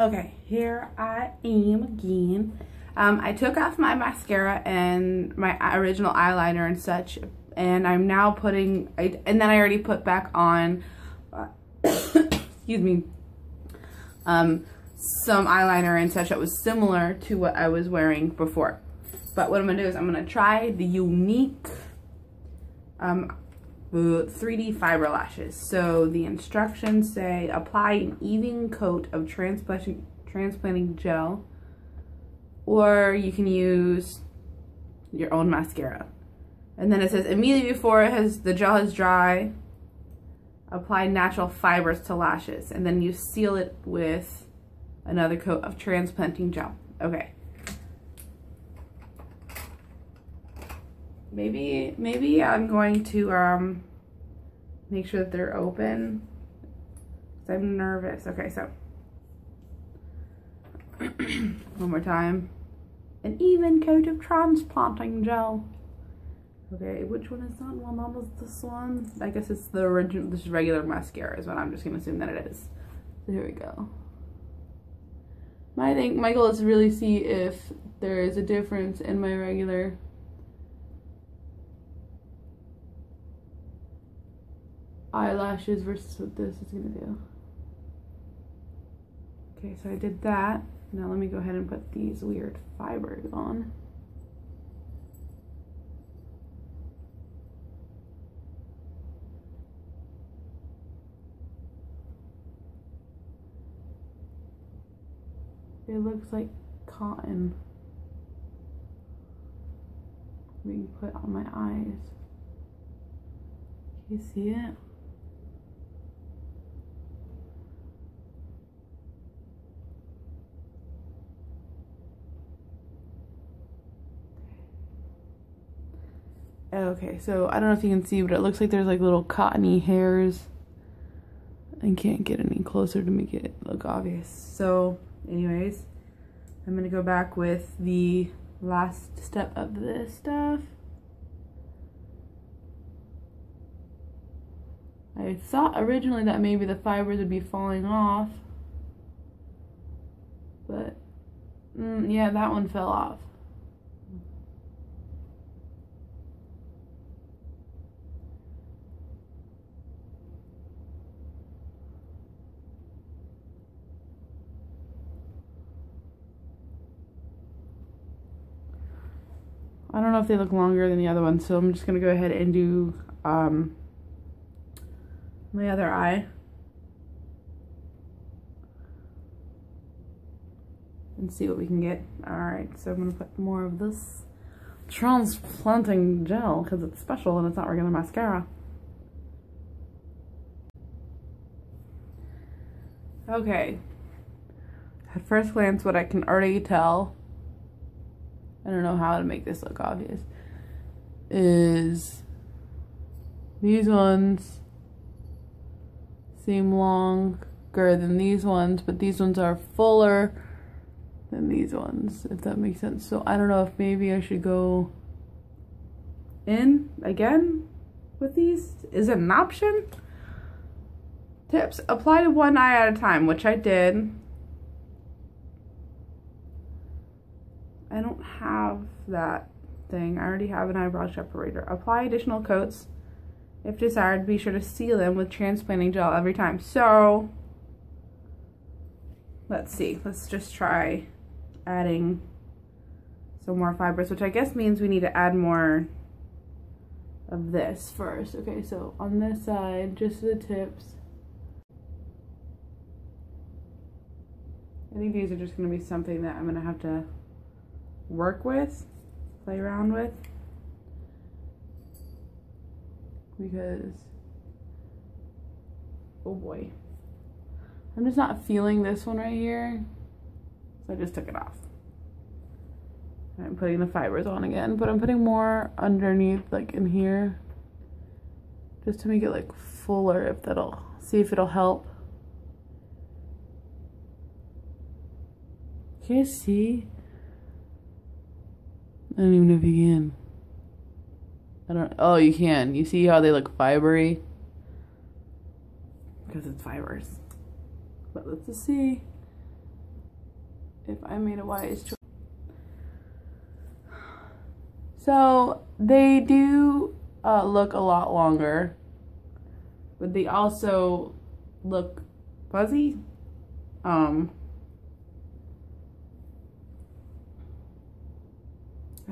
Okay, here I am again. Um, I took off my mascara and my original eyeliner and such, and I'm now putting, I, and then I already put back on, uh, excuse me, um, some eyeliner and such that was similar to what I was wearing before. But what I'm gonna do is I'm gonna try the Younique um, 3D fiber lashes. So the instructions say apply an even coat of transplanting, gel or you can use your own mascara. And then it says immediately before it has the gel is dry, apply natural fibers to lashes and then you seal it with another coat of transplanting gel. Okay. Maybe, maybe I'm going to um, make sure that they're open. I'm nervous. Okay, so one more time. An even coat of transplanting gel. Okay, which one is that one? That was this one. I guess it's the original, this is regular mascara is what I'm just gonna assume that it is. So here we go. My thing, my goal is to really see if there is a difference in my regular eyelashes versus what this is gonna do. Okay, so I did that. Now let me go ahead and put these weird fibers on. It looks like cotton. being put on my eyes. Can you see it? Okay, so I don't know if you can see, but it looks like there's like little cottony hairs. I can't get any closer to make it look obvious. So, anyways, I'm gonna go back with the last step of this stuff. I thought originally that maybe the fibers would be falling off, but mm, yeah, that one fell off. Don't know if they look longer than the other ones, so I'm just going to go ahead and do um, my other eye. And see what we can get. Alright, so I'm going to put more of this transplanting gel because it's special and it's not regular mascara. Okay. At first glance, what I can already tell I don't know how to make this look obvious, is these ones seem longer than these ones, but these ones are fuller than these ones, if that makes sense. So I don't know if maybe I should go in again with these. Is it an option? Tips. Apply to one eye at a time, which I did. I don't have that thing. I already have an eyebrow separator. Apply additional coats. If desired, be sure to seal them with transplanting gel every time. So, let's see. Let's just try adding some more fibers, which I guess means we need to add more of this first. Okay, so on this side, just the tips. I think these are just going to be something that I'm going to have to work with, play around with. Because, oh boy. I'm just not feeling this one right here. So I just took it off. I'm putting the fibers on again, but I'm putting more underneath, like in here. Just to make it like fuller, if that'll, see if it'll help. Can you see? I don't even know if you can. I don't. Oh, you can. You see how they look fibery? Because it's fibers. But let's just see. if I made a wise choice. So they do uh, look a lot longer, but they also look fuzzy. Um,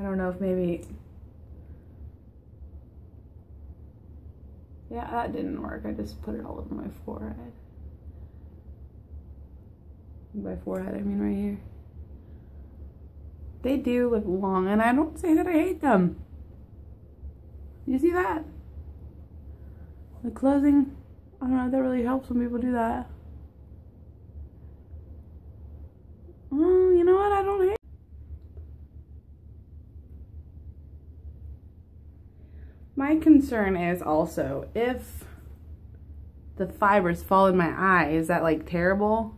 I don't know if maybe. Yeah, that didn't work. I just put it all over my forehead. My forehead, I mean right here. They do look long, and I don't say that I hate them. You see that? The closing, I don't know, if that really helps when people do that. Well, you know what? I don't hate My concern is also if the fibers fall in my eye, is that like terrible?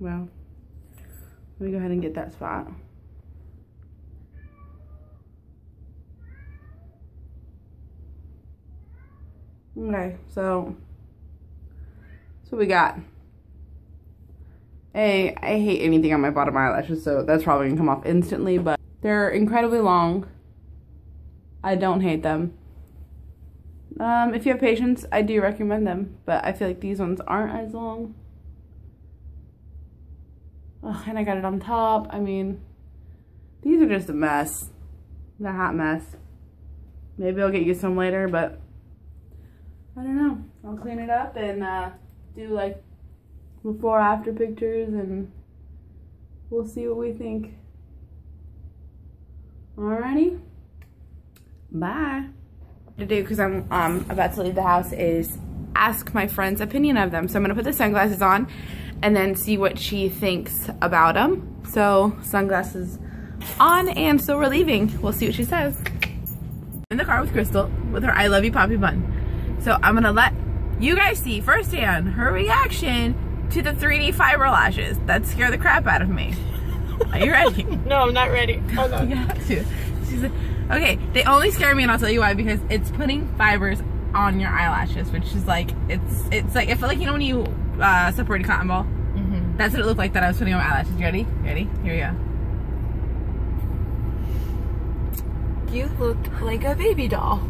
Well, let me go ahead and get that spot. Okay, so so we got. A, I hate anything on my bottom eyelashes, so that's probably gonna come off instantly, but they're incredibly long. I don't hate them. Um, if you have patience, I do recommend them, but I feel like these ones aren't as long. Oh, and I got it on top. I mean, these are just a mess. A hot mess. Maybe I'll get you some later, but I don't know. I'll clean it up and uh, do like before after pictures and we'll see what we think. Alrighty. Bye. To do because I'm um, about to leave the house is ask my friend's opinion of them. So I'm gonna put the sunglasses on and then see what she thinks about them. So sunglasses on and so we're leaving. We'll see what she says. In the car with Crystal with her I love you poppy bun. So I'm gonna let you guys see firsthand her reaction to the 3D fiber lashes that scare the crap out of me. Are you ready? no, I'm not ready. Hold on. you have to. She's like, okay, they only scare me and I'll tell you why because it's putting fibers on your eyelashes, which is like, it's it's like, I feel like, you know when you uh, a cotton ball. Mm -hmm. That's what it looked like that I was putting on my eyelashes. You ready? You Ready? Here we go. You look like a baby doll.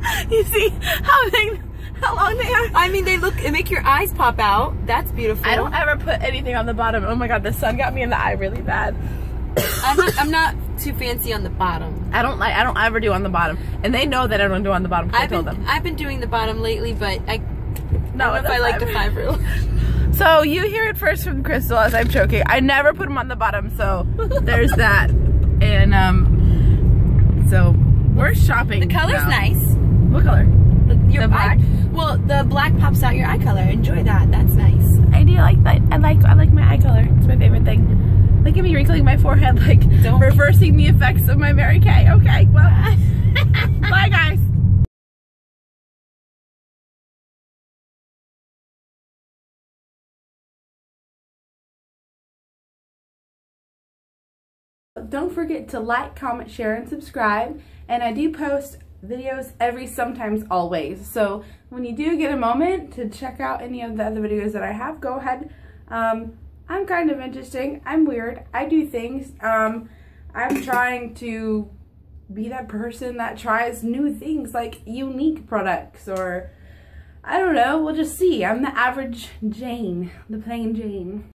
you see how big, how long they are? I mean, they look, it make your eyes pop out. That's beautiful. I don't ever put anything on the bottom. Oh my god, the sun got me in the eye really bad. I'm not, I'm not too fancy on the bottom. I don't like. I don't ever do on the bottom, and they know that I don't do on the bottom. I've I told been, them. I've been doing the bottom lately, but I no, if I like the fiber. so you hear it first from Crystal as I'm choking. I never put them on the bottom, so there's that. And um, so we're shopping. The color's now. nice. What color? The, your the black. Eye, well, the black pops out your eye color. Enjoy that. That's nice. I do like that. I like I like my eye color. It's my favorite thing. Look at me wrinkling my forehead, like Don't reversing the effects of my Mary Kay. Okay, well, bye guys. Don't forget to like, comment, share, and subscribe. And I do post videos every sometimes always. So when you do get a moment to check out any of the other videos that I have, go ahead. Um, I'm kind of interesting. I'm weird. I do things. Um, I'm trying to be that person that tries new things like Younique products or I don't know. We'll just see. I'm the average Jane, the plain Jane.